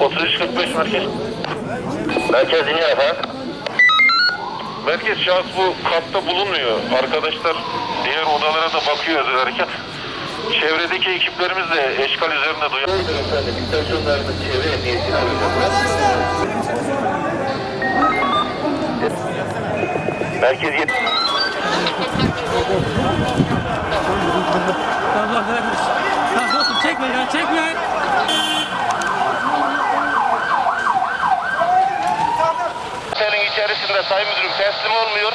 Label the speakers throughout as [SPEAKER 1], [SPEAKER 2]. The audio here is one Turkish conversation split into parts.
[SPEAKER 1] 3345 merkez.
[SPEAKER 2] Merkez dinliyor efendim.
[SPEAKER 1] Merkez şahıs bu katta bulunmuyor. Arkadaşlar diğer odalara da bakıyor özel. Çevredeki ekiplerimiz de eşkal üzerinde duyar.
[SPEAKER 2] Arayacağım. Merkez yet...
[SPEAKER 3] Allah çekme ya çekme.
[SPEAKER 2] İçerisinde sayın müdürüm teslim olmuyor.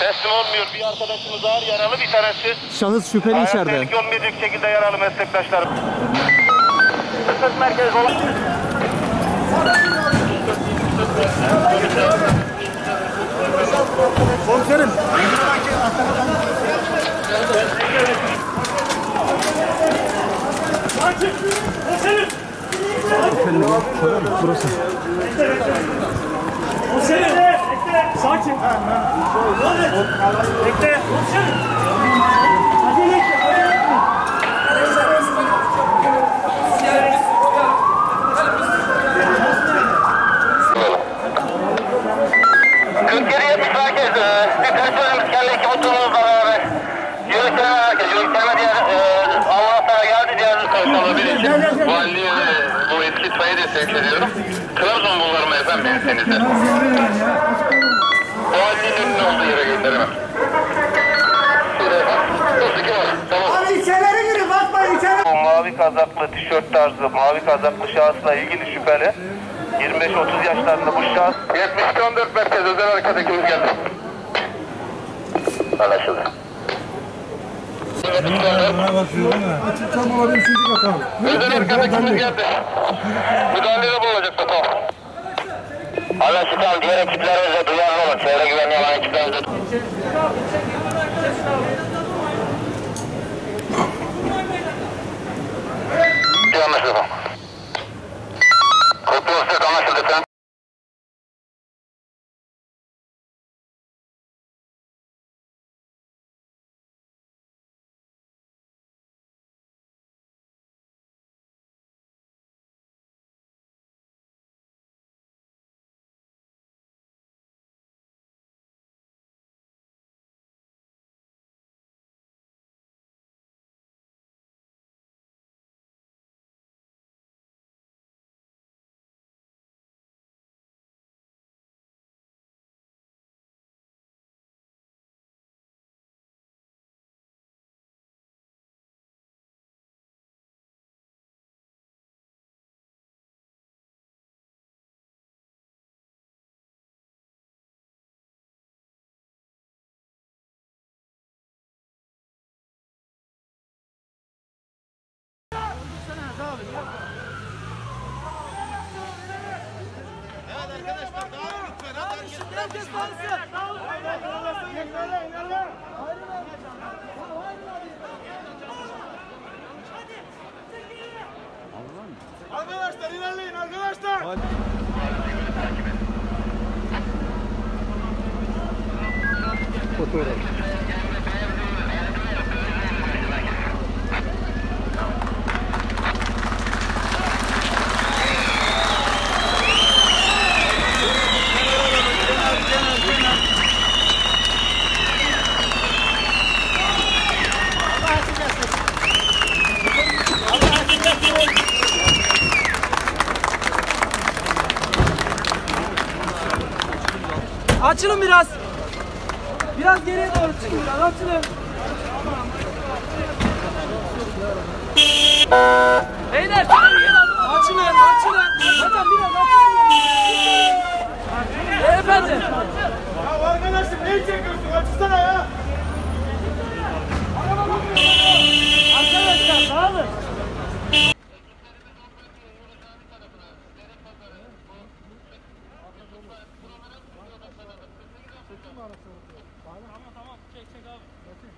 [SPEAKER 2] Teslim olmuyor. Bir arkadaşımız ağır yaralı bir tanesi.
[SPEAKER 3] Şahıs şüpheli
[SPEAKER 2] Hayat
[SPEAKER 3] içeride.
[SPEAKER 2] tehlike olmayacak şekilde yaralı meslektaşlarım. Kısmet merkez olan.
[SPEAKER 3] Burası.
[SPEAKER 4] Sakin. Bekle. Hadi
[SPEAKER 2] e, Allah sana geldi diğer konuşmalar için. Valiliğe bu sayı da sevk ediyorum. Trabzon bulvar mı efendim ensenizde? Valiliğin önünde olduğu yere gönderemem. Nasıl ki var? Tamam.
[SPEAKER 4] Abi içeri girin bakmayın içeri.
[SPEAKER 2] Bu mavi kazaklı tişört tarzı mavi kazaklı şahısla ilgili şüpheli 25-30 yaşlarında bu şahıs 72-14 merkez özel harekat ekibimiz geldi. Anlaşıldı. Özel harekat ekibimiz geldi. Müdahalede bulunacak tamam. Anlaşıldı tamam diğer ekiplerimize duyarlı Thank you.
[SPEAKER 4] Arkadaşlar ilerleyin arkadaşlar.
[SPEAKER 3] Açılın biraz. Biraz geriye doğru çıkın biraz açılın. Beyler açılın açılın. Hocam biraz açılın. Beyefendi.
[SPEAKER 4] Ya arkadaşım neyi çekiyorsun? Açsana ya. mı araç orada? Bayram. Tamam tamam çek çek abi. Bakayım.